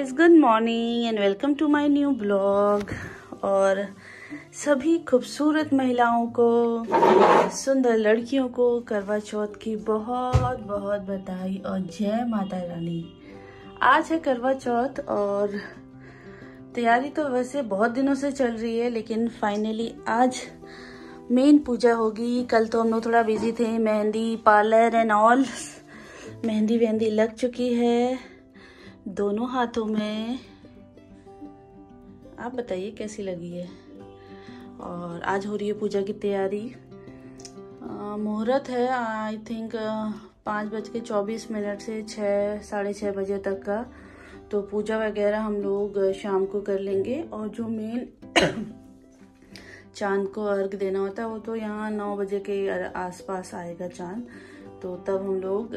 Guys good morning and welcome to my new blog और सभी खूबसूरत महिलाओं को, सुंदर लड़कियों को करवा चौथ की बहुत बहुत बधाई और जय माता रानी। आज है करवा चौथ और तैयारी तो वैसे बहुत दिनों से चल रही है, लेकिन फाइनली आज मेन पूजा होगी। कल तो हम लोग थोड़ा बिज़ी थे, mehndi parlour and all mehndi वेहंदी लग चुकी है। दोनों हाथों में। आप बताइए कैसी लगी है? और आज हो रही है पूजा की तैयारी। मुहूर्त है आई थिंक पाँच बज के चौबीस मिनट से छः, साढ़े छः बजे तक का। तो पूजा वगैरह हम लोग शाम को कर लेंगे। और जो मेन चाँद को अर्घ देना होता है, वो तो यहाँ नौ बजे के आसपास आएगा चाँद। तो तब हम लोग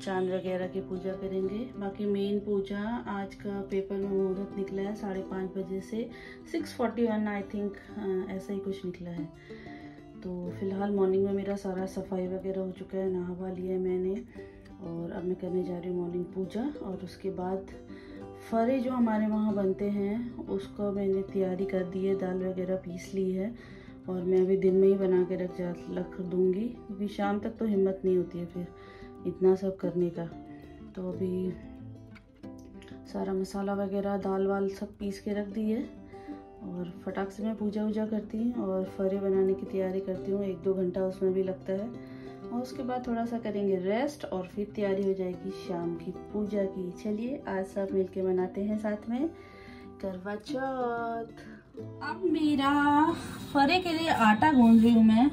चाँद वगैरह की पूजा करेंगे। बाकी मेन पूजा आज का पेपर में मुहूर्त निकला है, साढ़े पाँच बजे से six forty one I think ऐसा ही कुछ निकला है। तो फ़िलहाल मॉर्निंग में मेरा सारा सफ़ाई वगैरह हो चुका है, नहावा लिया है मैंने और अब मैं करने जा रही हूँ मॉर्निंग पूजा और उसके बाद फरे जो हमारे वहाँ बनते हैं, उसको मैंने तैयारी कर दी है, दाल वगैरह पीस ली है और मैं अभी दिन में ही बना के रख जा, रख दूँगी, क्योंकि शाम तक तो हिम्मत नहीं होती है फिर। इतना सब करने का। तो अभी सारा मसाला वगैरह, दाल वाल सब पीस के रख दी है और फटाक से मैं पूजा वूजा करती हूँ और फरे बनाने की तैयारी करती हूँ। एक दो घंटा उसमें भी लगता है और उसके बाद थोड़ा सा करेंगे रेस्ट और फिर तैयारी हो जाएगी शाम की पूजा की। चलिए, आज सब मिलके मनाते हैं साथ में। करवा चौथ। अब मेरा फरे के लिए आटा गूंद रही हूँ मैं।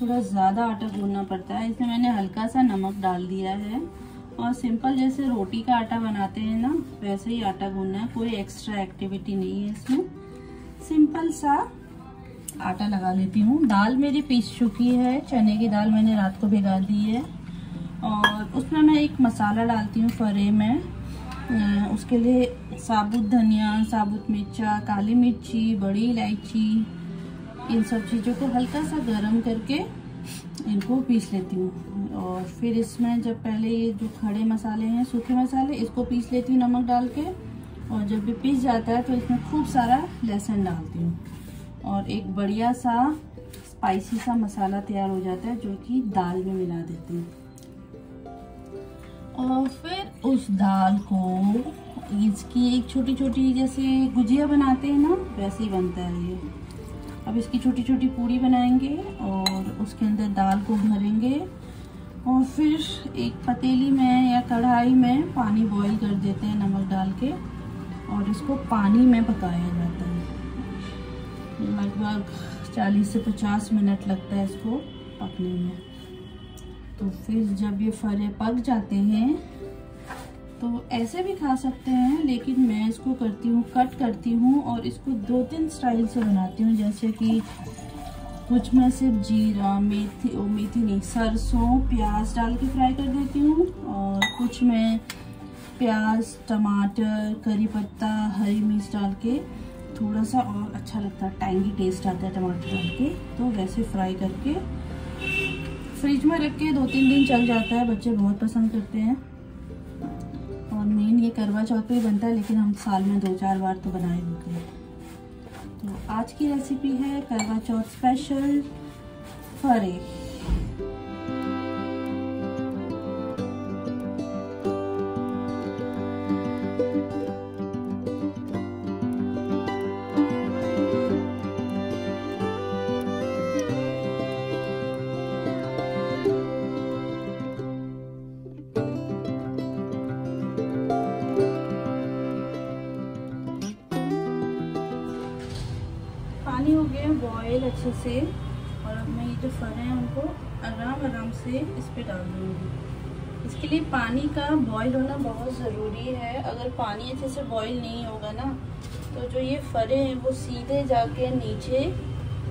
थोड़ा ज़्यादा आटा गूंदना पड़ता है, इसमें मैंने हल्का सा नमक डाल दिया है। और सिंपल जैसे रोटी का आटा बनाते हैं ना, वैसे ही आटा गूंदना है, कोई एक्स्ट्रा एक्टिविटी नहीं है इसमें। सिंपल सा आटा लगा लेती हूँ। दाल मेरी पीस चुकी है, चने की दाल मैंने रात को भिगा दी है। और उसमें मैं एक मसाला डालती हूँ फरे में। उसके लिए साबुत धनिया, साबुत मिर्चा, काली मिर्ची, बड़ी इलायची इन सब चीज़ों को हल्का सा गर्म करके इनको पीस लेती हूँ। और फिर इसमें जब पहले ये जो खड़े मसाले हैं, सूखे मसाले, इसको पीस लेती हूँ नमक डाल के। और जब भी पीस जाता है तो इसमें खूब सारा लहसुन डालती हूँ। और एक बढ़िया सा स्पाइसी सा मसाला तैयार हो जाता है, जो कि दाल में मिला देती हूँ। और फिर उस दाल को इसकी एक छोटी छोटी जैसे गुजिया बनाते हैं ना, वैसे ही बनता है ये। अब इसकी छोटी छोटी पूड़ी बनाएँगे और उसके अंदर दाल को भरेंगे और फिर एक पतीली में या कढ़ाई में पानी बॉईल कर देते हैं नमक डाल के और इसको पानी में पकाया जाता है। लगभग 40 से 50 मिनट लगता है इसको पकने में। तो फिर जब ये फरे पक जाते हैं तो ऐसे भी खा सकते हैं, लेकिन मैं इसको करती हूँ कट करती हूँ और इसको दो तीन स्टाइल से बनाती हूँ, जैसे कि कुछ मैं सिर्फ़ जीरा, मेथी, ओ, मेथी नहीं, सरसों, प्याज डाल के फ्राई कर देती हूँ और कुछ मैं प्याज, टमाटर, करी पत्ता, हरी मिर्च डाल के थोड़ा सा और अच्छा लगता है टैंगी टेस्ट आता है टमाटर डाल के तो वैसे फ्राई करके फ्रिज में रख के दो तीन दिन चल जाता है, बच्चे बहुत पसंद करते हैं। ये करवा चौथ पे बनता है, लेकिन हम साल में दो चार बार तो बनाए होते हैं तो आज की रेसिपी है करवा चौथ स्पेशल फरे। बॉयल अच्छे से और अब मैं ये जो फर है उनको आराम आराम से इस पर डाल दूँगी। इसके लिए पानी का बॉयल होना बहुत ज़रूरी है। अगर पानी अच्छे से बॉयल नहीं होगा ना तो जो ये फरे हैं वो सीधे जाके नीचे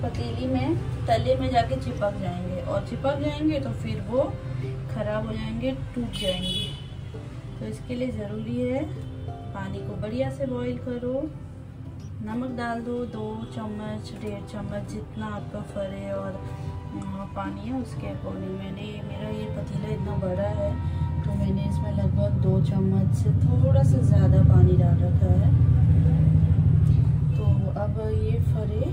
पतीली में, तले में जाके चिपक जाएँगे। और चिपक जाएँगे तो फिर वो ख़राब हो जाएँगे, टूट जाएँगे। तो इसके लिए ज़रूरी है पानी को बढ़िया से बॉईल करो। नमक डाल दो दो चम्मच, डेढ़ चम्मच जितना आपका फरे और पानी है उसके अकॉर्डिंग। मैंने, मेरा ये पतीला इतना बड़ा है तो मैंने इसमें लगभग दो चम्मच से थोड़ा सा ज़्यादा पानी डाल रखा है। तो अब ये फरे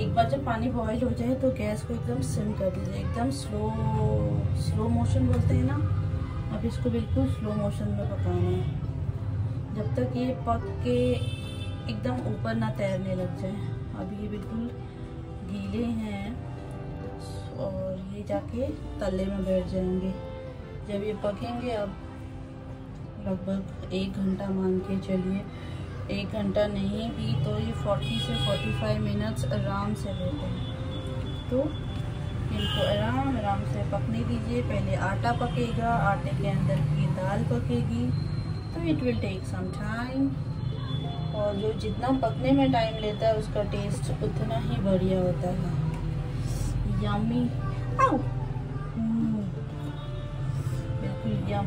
एक बार जब पानी बॉईल हो जाए तो गैस को एकदम सिम कर दीजिए। एकदम स्लो स्लो मोशन बोलते हैं ना? अब इसको बिल्कुल स्लो मोशन में पकाना है। जब तक ये पक के एकदम ऊपर ना तैरने लग जाए। अब ये बिल्कुल गीले हैं और ये जाके तले में बैठ जाएँगे। जब ये पकेंगे, अब लगभग एक घंटा मान के चलिए। एक घंटा नहीं भी तो ये 40 से 45 मिनट्स आराम से लेते हैं। तो इनको आराम आराम से पकने दीजिए। पहले आटा पकेगा, आटे के अंदर की दाल पकेगी। तो it will take some time और जो जितना पकने में टाइम लेता है, उसका टेस्ट उतना ही बढ़िया होता है। यामी आओ hmm. बिल्कुल यम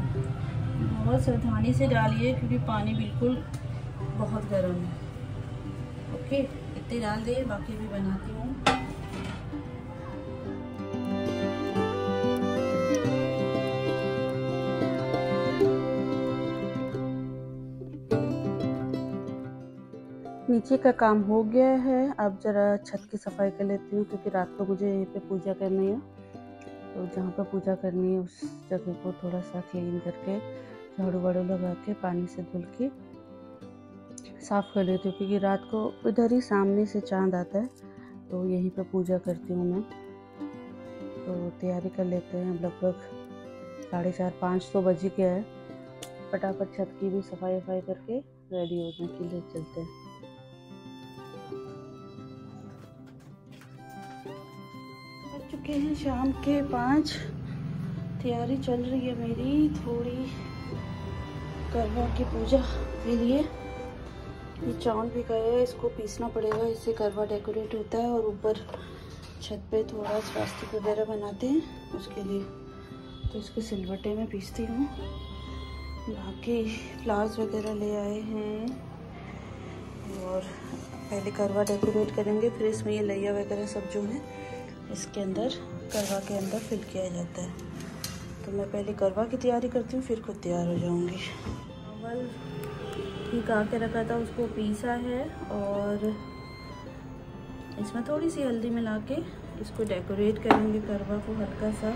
बहुत सावधानी से डालिए, क्योंकि पानी बिल्कुल बहुत गर्म है। ओके इतने डाल दिए, बाकी भी बनाती हूँ। नीचे का काम हो गया है। अब ज़रा छत की सफ़ाई कर लेती हूँ क्योंकि रात को मुझे यहीं पे पूजा करनी है। तो जहाँ पर पूजा करनी है, उस जगह को थोड़ा सा क्लीन करके, झाड़ू वाड़ू लगा के, पानी से धुल के साफ़ कर लेती हूँ क्योंकि रात को इधर ही सामने से चाँद आता है। तो यहीं पर पूजा करती हूँ मैं। तो तैयारी कर लेते हैं। लगभग साढ़े चार, पाँच तो बज गया है। फटाफट छत की भी सफ़ाई वफाई करके रेडी होने के लिए चलते हैं। चुके हैं शाम के पाँच। तैयारी चल रही है मेरी, थोड़ी करवा की पूजा के लिए। ये चावल भी गया है, इसको पीसना पड़ेगा, इससे करवा डेकोरेट होता है और ऊपर छत पे थोड़ा स्वास्थ्य वगैरह बनाते हैं, उसके लिए तो इसको सिलवटे में पीसती हूँ। बाकी फ्लावर्स वगैरह ले आए हैं और पहले करवा डेकोरेट करेंगे, फिर इसमें ये लैया वगैरह सब जो है इसके अंदर करवा के अंदर फिल किया जाता है। तो मैं पहले करवा की तैयारी करती हूँ, फिर खुद तैयार हो जाऊँगी। चावल भिगा के रखा था, उसको पीसा है और इसमें थोड़ी सी हल्दी मिला के इसको डेकोरेट करेंगे करवा को हल्का सा।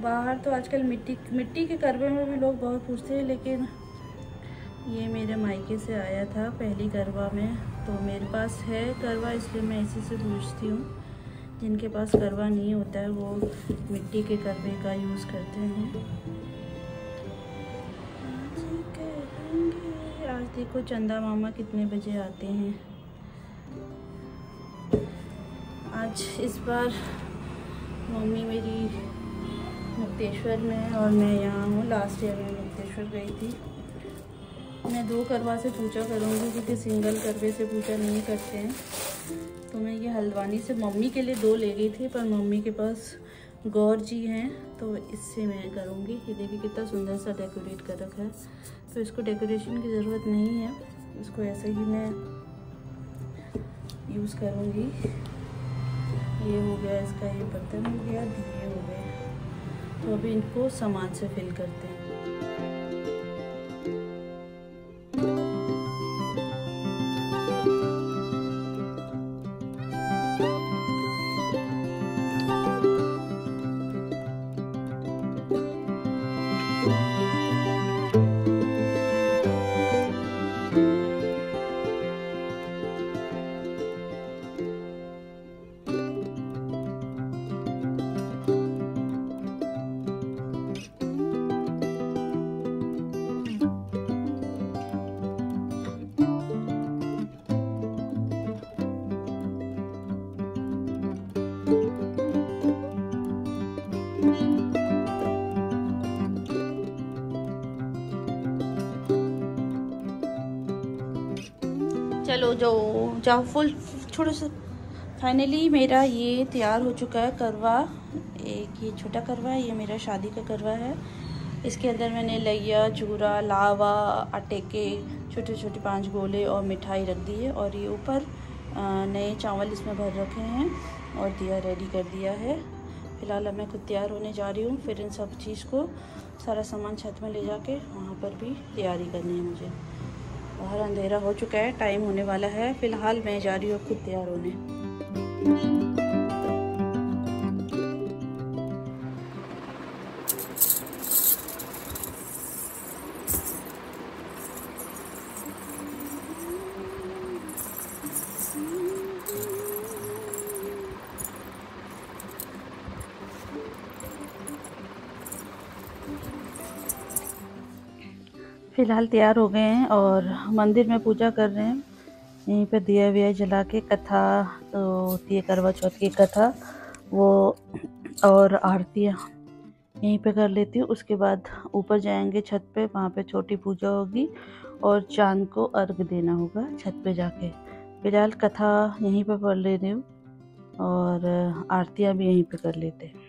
बाहर तो आजकल मिट्टी मिट्टी के करवे में भी लोग बहुत पूछते हैं, लेकिन ये मेरे मायके से आया था पहली करवा में तो मेरे पास है करवा, इसलिए मैं इसी से पूछती हूँ। जिनके पास करवा नहीं होता है, वो मिट्टी के करवे का यूज़ करते हैं। आज देखो चंदा मामा कितने बजे आते हैं। आज इस बार मम्मी मेरी मुक्तेश्वर में और मैं यहाँ हूँ। लास्ट ईयर में मुक्तेश्वर गई थी। मैं दो करवा से पूजा करूँगी, क्योंकि सिंगल करवे से पूजा नहीं करते हैं। तो मैं ये हल्द्वानी से मम्मी के लिए दो ले गई थी, पर मम्मी के पास गौर जी हैं तो इससे मैं करूँगी। कि देखिए कितना सुंदर सा डेकोरेट कर रखा है। तो इसको डेकोरेशन की ज़रूरत नहीं है, इसको ऐसे ही मैं यूज़ करूँगी। ये हो गया, इसका ये बर्तन हो गया, दिए हो गए। तो अभी इनको सामान से फिल करते हैं। चलो जाओ जाओ फुल छोड़ो सा। फाइनली मेरा ये तैयार हो चुका है करवा। एक ये छोटा करवा है, ये मेरा शादी का करवा है। इसके अंदर मैंने लैया चूरा, लावा, आटे के छोटे छोटे पाँच गोले और मिठाई रख दी है और ये ऊपर नए चावल इसमें भर रखे हैं और दिया रेडी कर दिया है। फ़िलहाल अब मैं खुद तैयार होने जा रही हूँ, फिर इन सब चीज़ को सारा सामान छत में ले जाके वहाँ पर भी तैयारी करनी है मुझे। बाहर अंधेरा हो चुका है टाइम होने वाला है। फ़िलहाल मैं जा रही हूँ खुद तैयार होने। फ़िलहाल तैयार हो गए हैं और मंदिर में पूजा कर रहे हैं। यहीं पर दिया विया जला के कथा तो होती है करवा चौथ की कथा, वो और आरतियाँ यहीं पे कर लेती हूँ। उसके बाद ऊपर जाएँगे छत पे, वहाँ पे छोटी पूजा होगी और चाँद को अर्घ देना होगा छत पे जाके। फ़िलहाल कथा यहीं पे पढ़ ले रही हूँ और आरतियाँ भी यहीं पे कर लेते हैं।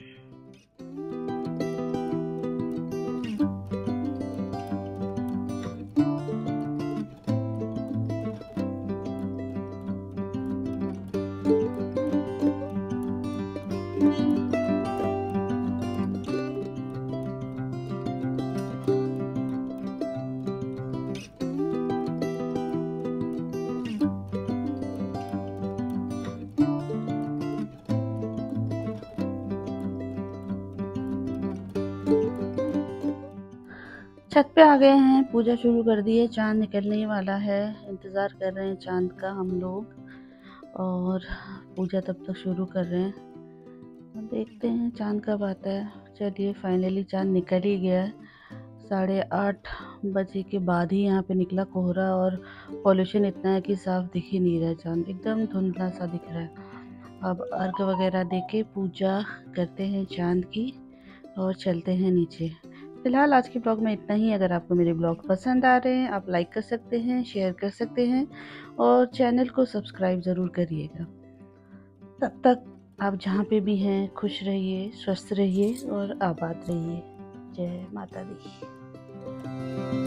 छत पे आ गए हैं। पूजा शुरू कर दी है। चाँद निकलने वाला है। इंतज़ार कर रहे हैं चाँद का हम लोग। और पूजा तब तक शुरू कर रहे हैं। देखते हैं चाँद कब आता है। चलिए फाइनली चाँद निकल ही गया है। साढ़े आठ बजे के बाद ही यहाँ पे निकला कोहरा और पॉल्यूशन इतना है कि साफ़ दिख ही नहीं रहा चाँद। एकदम धुंधला सा दिख रहा है। अब अर्घ वगैरह दे के पूजा करते हैं चाँद की और चलते हैं नीचे। फ़िलहाल आज के ब्लॉग में इतना ही। अगर आपको मेरे ब्लॉग पसंद आ रहे हैं, आप लाइक कर सकते हैं शेयर कर सकते हैं और चैनल को सब्सक्राइब ज़रूर करिएगा। तब तक आप जहाँ पे भी हैं, खुश रहिए, स्वस्थ रहिए और आबाद रहिए। जय माता दी।